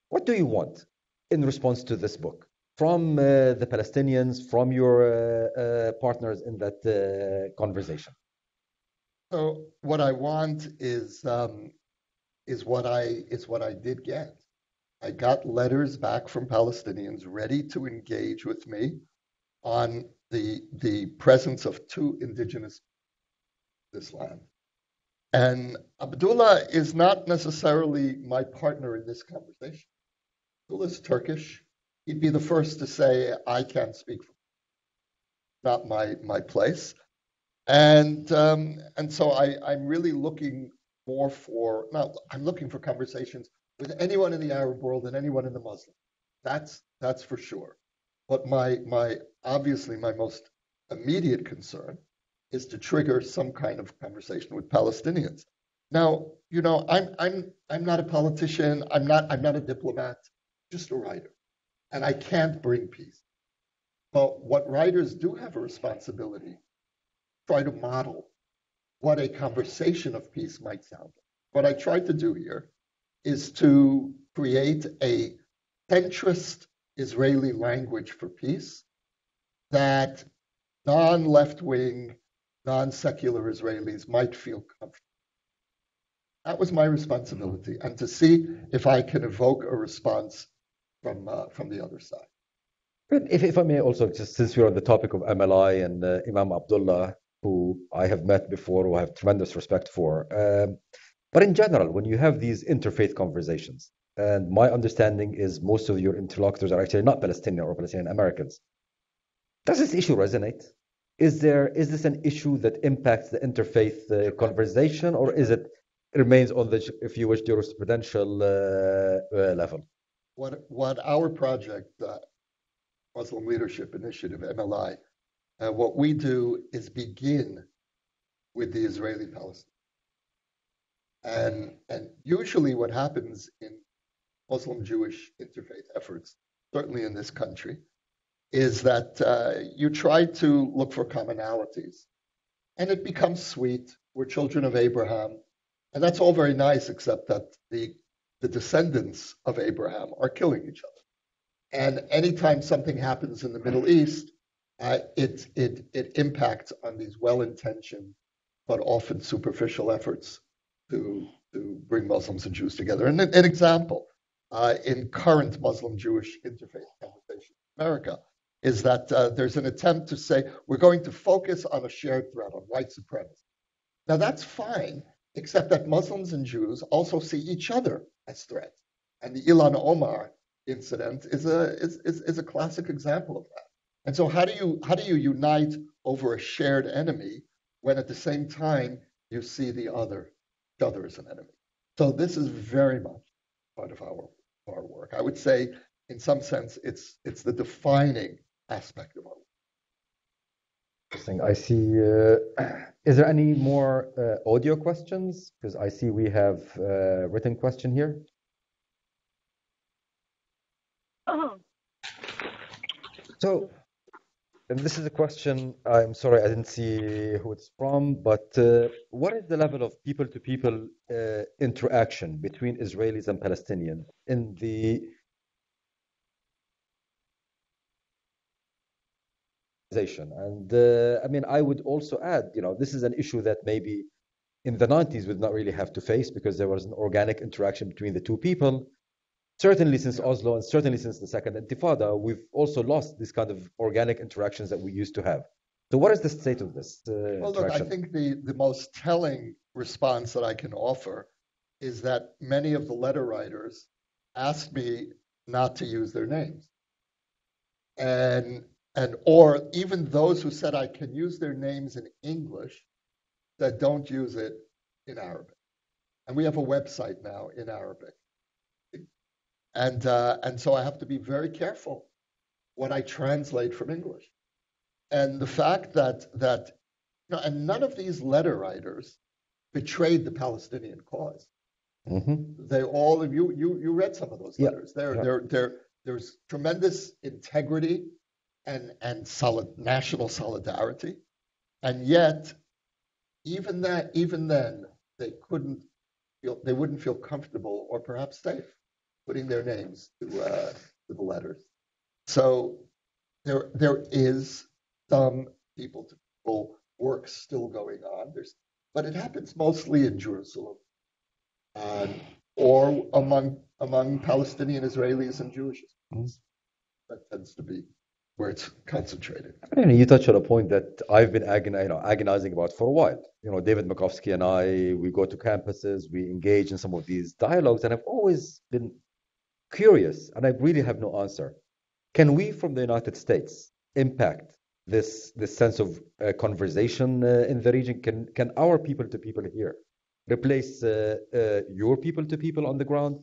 what do you want in response to this book from uh, the Palestinians, from your uh, uh, partners in that uh, conversation? So what I want is um, is what I is what I did get. I got letters back from Palestinians ready to engage with me on the, the presence of two indigenous this land. And Abdullah is not necessarily my partner in this conversation. Abdullah is Turkish. He'd be the first to say, I can't speak for not my, my place. And, um, and so I, I'm really looking more for, not, I'm looking for conversations with anyone in the Arab world and anyone in the Muslim. That's, that's for sure. But my, my obviously my most immediate concern is to trigger some kind of conversation with Palestinians. Now, you know, I'm I'm I'm not a politician. I'm not I'm not a diplomat. Just a writer, and I can't bring peace. But what writers do have a responsibility try to model what a conversation of peace might sound like. What I tried to do here is to create a centrist Israeli language for peace that non left wing, non secular Israelis might feel comfortable. That was my responsibility, and to see if I can evoke a response from, uh, from the other side. If, if I may also, just since we're on the topic of MLI and uh, Imam Abdullah, who I have met before, who I have tremendous respect for. Um, but in general, when you have these interfaith conversations, and my understanding is most of your interlocutors are actually not Palestinian or Palestinian Americans, does this issue resonate? Is there is this an issue that impacts the interfaith uh, conversation, or is it remains on the, if you wish, jurisprudential uh, uh, level? What what our project, uh, Muslim Leadership Initiative (MLI), uh, what we do is begin with the Israeli Palestine, and and usually what happens in Muslim Jewish interfaith efforts, certainly in this country, is that uh, you try to look for commonalities. And it becomes sweet. We're children of Abraham. And that's all very nice, except that the, the descendants of Abraham are killing each other. And anytime something happens in the Middle East, uh, it, it, it impacts on these well intentioned but often superficial efforts to, to bring Muslims and Jews together. And an, an example uh, in current Muslim Jewish interfaith conversation in America is that uh, there's an attempt to say we're going to focus on a shared threat on white supremacy. Now that's fine, except that Muslims and Jews also see each other as threats. And the Ilhan Omar incident is a is, is, is a classic example of that. And so how do you how do you unite over a shared enemy when at the same time you see the other the other as an enemy? So this is very much part of our our work. I would say in some sense it's it's the defining aspect of our work. Interesting. I see. Uh, is there any more uh, audio questions? Because I see we have a written question here. Oh, So, and this is a question. I'm sorry, I didn't see who it's from, but uh, what is the level of people-to-people uh, interaction between Israelis and Palestinians in the? And uh, I mean, I would also add, you know, this is an issue that maybe in the 90s we did not really have to face because there was an organic interaction between the two people. Certainly since Oslo and certainly since the Second Intifada, we've also lost this kind of organic interactions that we used to have. So what is the state of this uh, Well, look, I think the, the most telling response that I can offer is that many of the letter writers asked me not to use their names. And and or even those who said I can use their names in English that don't use it in Arabic. And we have a website now in Arabic. And uh, and so I have to be very careful what I translate from English. And the fact that that you know, and none of these letter writers betrayed the Palestinian cause. Mhm. They all of you you you read some of those Yeah, letters. There yeah. there there there's tremendous integrity and and solid national solidarity, and yet even that even then they couldn't feel they wouldn't feel comfortable or perhaps safe putting their names to uh, to the letters. So there there is some people to people work still going on. There's but it happens mostly in Jerusalem um, or among among Palestinian Israelis and Jewish Israelis. That tends to be where it's concentrated. You know, you touch on a point that I've been agoni- you know, agonizing about for a while. You know, David Makovsky and I, we go to campuses, we engage in some of these dialogues, and I've always been curious, and I really have no answer. Can we, from the United States, impact this this sense of uh, conversation uh, in the region? Can can our people to people here replace uh, uh, your people to people on the ground,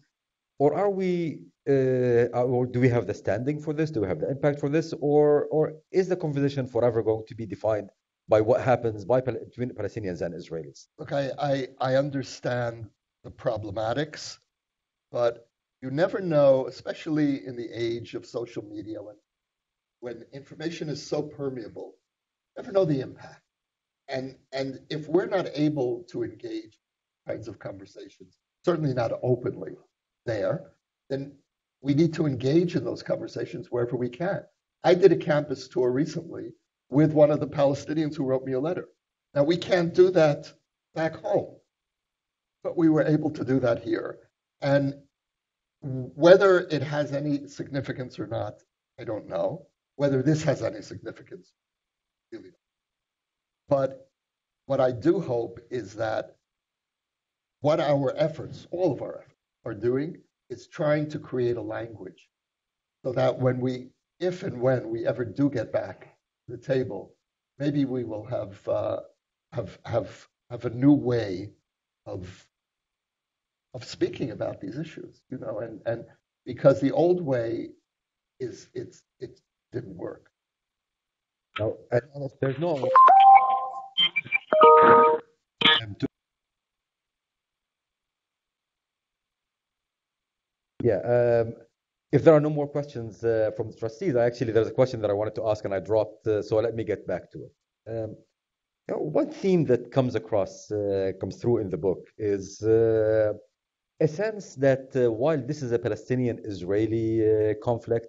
or are we uh, or do we have the standing for this? Do we have the impact for this, or or is the conversation forever going to be defined by what happens by between Palestinians and Israelis? Look, I, I, I understand the problematics, but you never know, especially in the age of social media when, when information is so permeable, never know the impact. And, and if we're not able to engage kinds of conversations, certainly not openly there, then we need to engage in those conversations wherever we can. I did a campus tour recently with one of the Palestinians who wrote me a letter. Now, we can't do that back home, but we were able to do that here. And whether it has any significance or not, I don't know. Whether this has any significance, really. But what I do hope is that what our efforts, all of our efforts, are doing is trying to create a language so that when we, if and when we ever do get back to the table, maybe we will have uh, have have have a new way of of speaking about these issues, you know, and and because the old way is it's it didn't work. No, and there's no. Yeah, um, if there are no more questions uh, from the trustees, I actually there's a question that I wanted to ask and I dropped, uh, so let me get back to it. Um, you know, one theme that comes across, uh, comes through in the book is uh, a sense that uh, while this is a Palestinian-Israeli uh, conflict,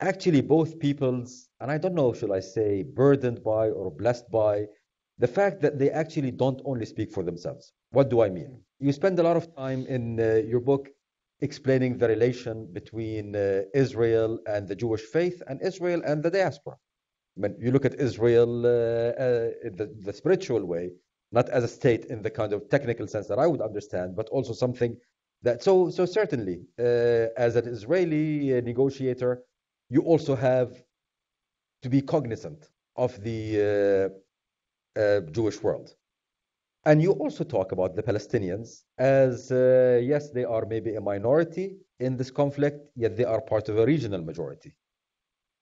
actually both peoples, and I don't know, should I say, burdened by or blessed by the fact that they actually don't only speak for themselves. What do I mean? You spend a lot of time in uh, your book explaining the relation between uh, Israel and the Jewish faith and Israel and the diaspora. When you look at Israel uh, uh, the, the spiritual way, not as a state in the kind of technical sense that I would understand, but also something that so so certainly uh, as an Israeli uh, negotiator, you also have to be cognizant of the uh, uh, Jewish world. And you also talk about the Palestinians as, uh, yes, they are maybe a minority in this conflict, yet they are part of a regional majority.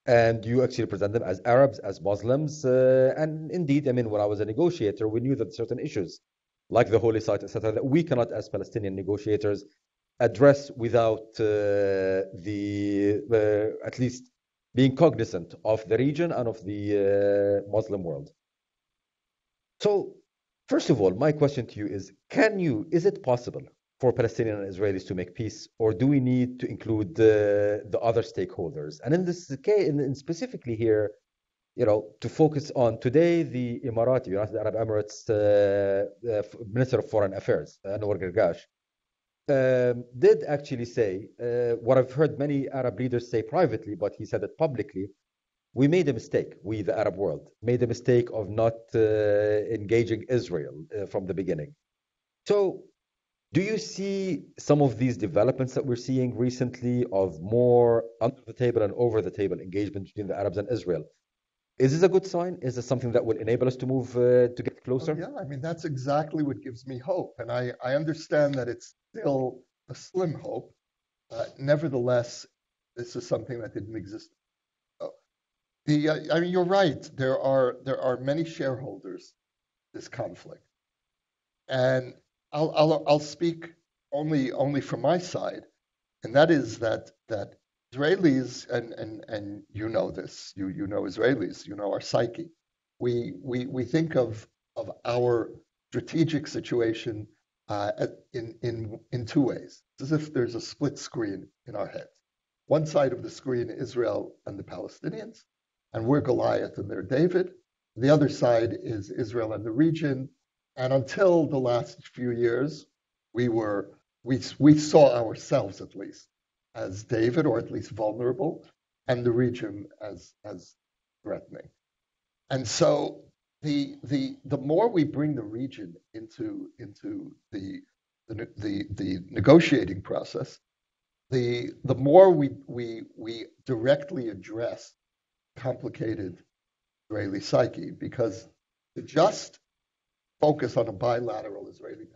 And you actually present them as Arabs, as Muslims. Uh, and indeed, I mean, when I was a negotiator, we knew that certain issues, like the holy site, etc., that we cannot, as Palestinian negotiators, address without uh, the, uh, at least being cognizant of the region and of the uh, Muslim world. So First of all, my question to you is, can you, is it possible for Palestinians and Israelis to make peace, or do we need to include the, the other stakeholders? And in this case, in, in specifically here, you know, to focus on today, the Emirati, United Arab Emirates uh, uh, Minister of Foreign Affairs, Anwar Gargash, um, did actually say uh, what I've heard many Arab leaders say privately, but he said it publicly, we made a mistake, we, the Arab world, made a mistake of not uh, engaging Israel uh, from the beginning. So, do you see some of these developments that we're seeing recently of more under the table and over the table engagement between the Arabs and Israel? Is this a good sign? Is this something that will enable us to move uh, to get closer? Oh, yeah, I mean, that's exactly what gives me hope. And I, I understand that it's still a slim hope. Uh, nevertheless, this is something that didn't exist the, uh, I mean, you're right. There are there are many shareholders this conflict, and I'll I'll I'll speak only only from my side, and that is that that Israelis and and and you know this. You you know Israelis. You know our psyche. We we we think of of our strategic situation uh, in in in two ways. It's as if there's a split screen in our heads. One side of the screen, Israel and the Palestinians, and we're Goliath and they're David. The other side is Israel and the region. And until the last few years, we were we we saw ourselves at least as David, or at least vulnerable, and the region as as threatening. And so the the the more we bring the region into into the the the, the negotiating process, the the more we we we directly address complicated Israeli psyche because to just focus on a bilateral Israeli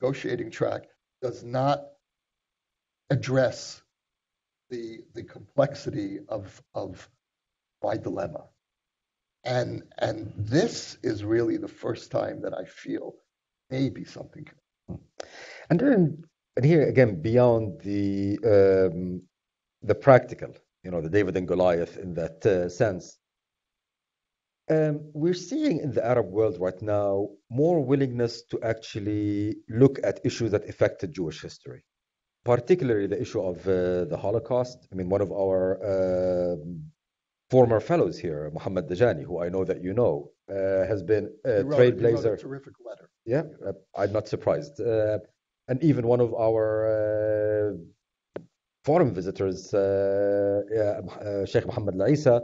negotiating track does not address the the complexity of of my dilemma. And and this is really the first time that I feel maybe something. And then and here again beyond the um, the practical you know, the David and Goliath in that uh, sense. Um, we're seeing in the Arab world right now more willingness to actually look at issues that affected Jewish history. Particularly the issue of uh, the Holocaust. I mean, one of our um former fellows here, Mohammed Dajani, who I know that you know, uh, has been a wrote, wrote a trailblazer. terrific letter. Yeah, uh, I'm not surprised. Uh, and even one of our uh, foreign visitors, uh, uh, Sheikh Mohammed al-Issa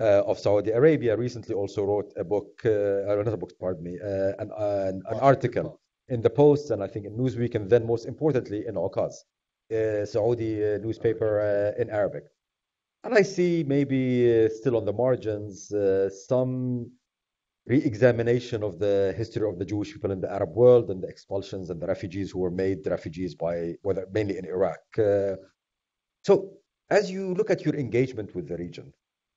uh, of Saudi Arabia, recently also wrote a book, uh, uh, not a book, pardon me, uh, an, an, an article in the Post and I think in Newsweek, and then most importantly in Okaz, uh, Saudi uh, newspaper uh, in Arabic. And I see maybe uh, still on the margins some re-examination of the history of the Jewish people in the Arab world and the expulsions and the refugees who were made refugees by, whether mainly in Iraq. So, as you look at your engagement with the region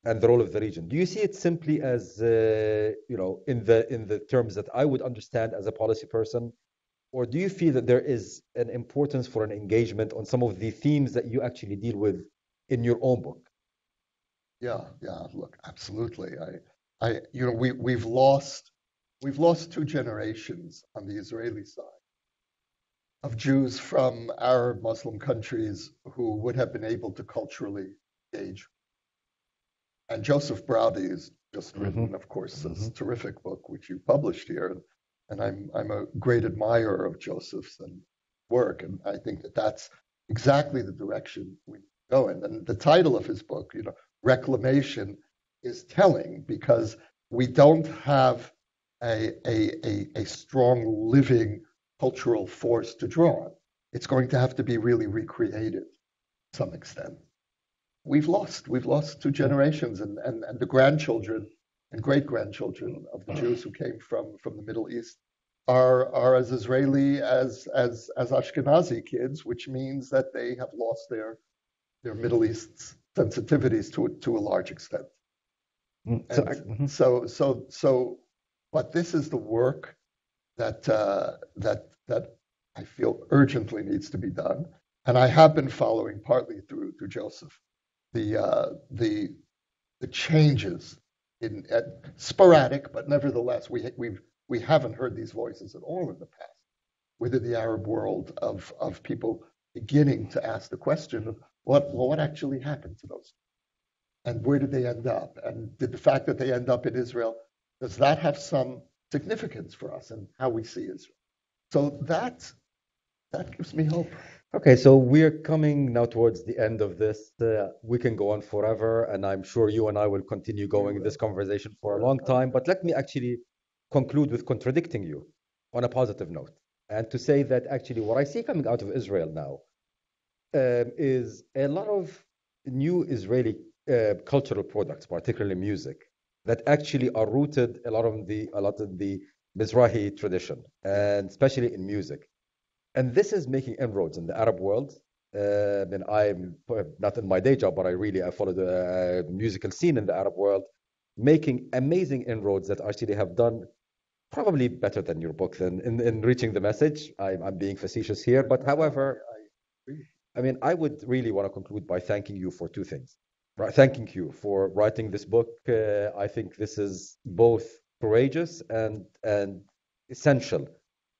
and the role of the region, do you see it simply as, uh, you know, in the in the terms that I would understand as a policy person, or do you feel that there is an importance for an engagement on some of the themes that you actually deal with in your own book? Yeah, yeah, look, absolutely. I, I, you know, we, we've lost, we've lost two generations on the Israeli side of Jews from Arab Muslim countries who would have been able to culturally engage. And Joseph Braude has just mm-hmm. written, of course, this mm-hmm. terrific book which you published here, and, I'm I'm a great admirer of Joseph's and work, and I think that that's exactly the direction we go in. And the title of his book, you know, Reclamation, is telling because we don't have a a a, a strong living cultural force to draw on. It's going to have to be really recreated to some extent. We've lost, we've lost two generations, and, and, and the grandchildren and great grandchildren of the Jews who came from, from the Middle East are, are as Israeli as, as, as Ashkenazi kids, which means that they have lost their, their Middle East sensitivities to, to a large extent. Mm, So, mhm. so, so, so, but this is the work that uh, that that I feel urgently needs to be done, and I have been following partly through through Joseph, the uh, the the changes in at sporadic, but nevertheless we we've we haven't heard these voices at all in the past within the Arab world of of people beginning to ask the question of what what actually happened to those and where did they end up? And did the fact that they end up in Israel, does that have some significance for us and how we see Israel? So that that gives me hope. Okay, so we're coming now towards the end of this. Uh, we can go on forever, and I'm sure you and I will continue going this conversation for a long time. But let me actually conclude with contradicting you on a positive note and to say that actually what I see coming out of Israel now um, is a lot of new Israeli uh, cultural products, particularly music, that actually are rooted a lot of the a lot of the Mizrahi tradition, and especially in music. And this is making inroads in the Arab world. Uh, and I'm not in my day job, but I really I follow the uh, musical scene in the Arab world, making amazing inroads that actually have done probably better than your book than in, in reaching the message. I'm, I'm being facetious here, but however, I mean, I would really want to conclude by thanking you for two things. Right, thanking you for writing this book. Uh, I think this is both courageous and and essential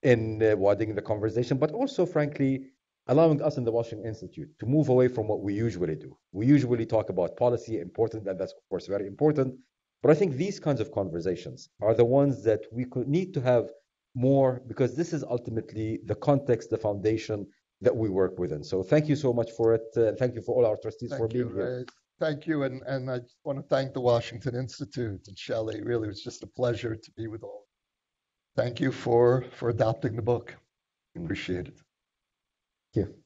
in uh, widening the conversation, but also, frankly, allowing us in the Washington Institute to move away from what we usually do. We usually talk about policy, important, and that's of course very important. But I think these kinds of conversations are the ones that we could need to have more because this is ultimately the context, the foundation that we work within. So thank you so much for it. Uh, thank you for all our trustees for being you. here. Uh, thank you. And, and I just want to thank the Washington Institute and Shelley. Really, it was just a pleasure to be with all. Thank you for, for adopting the book. Appreciate it. Thank you.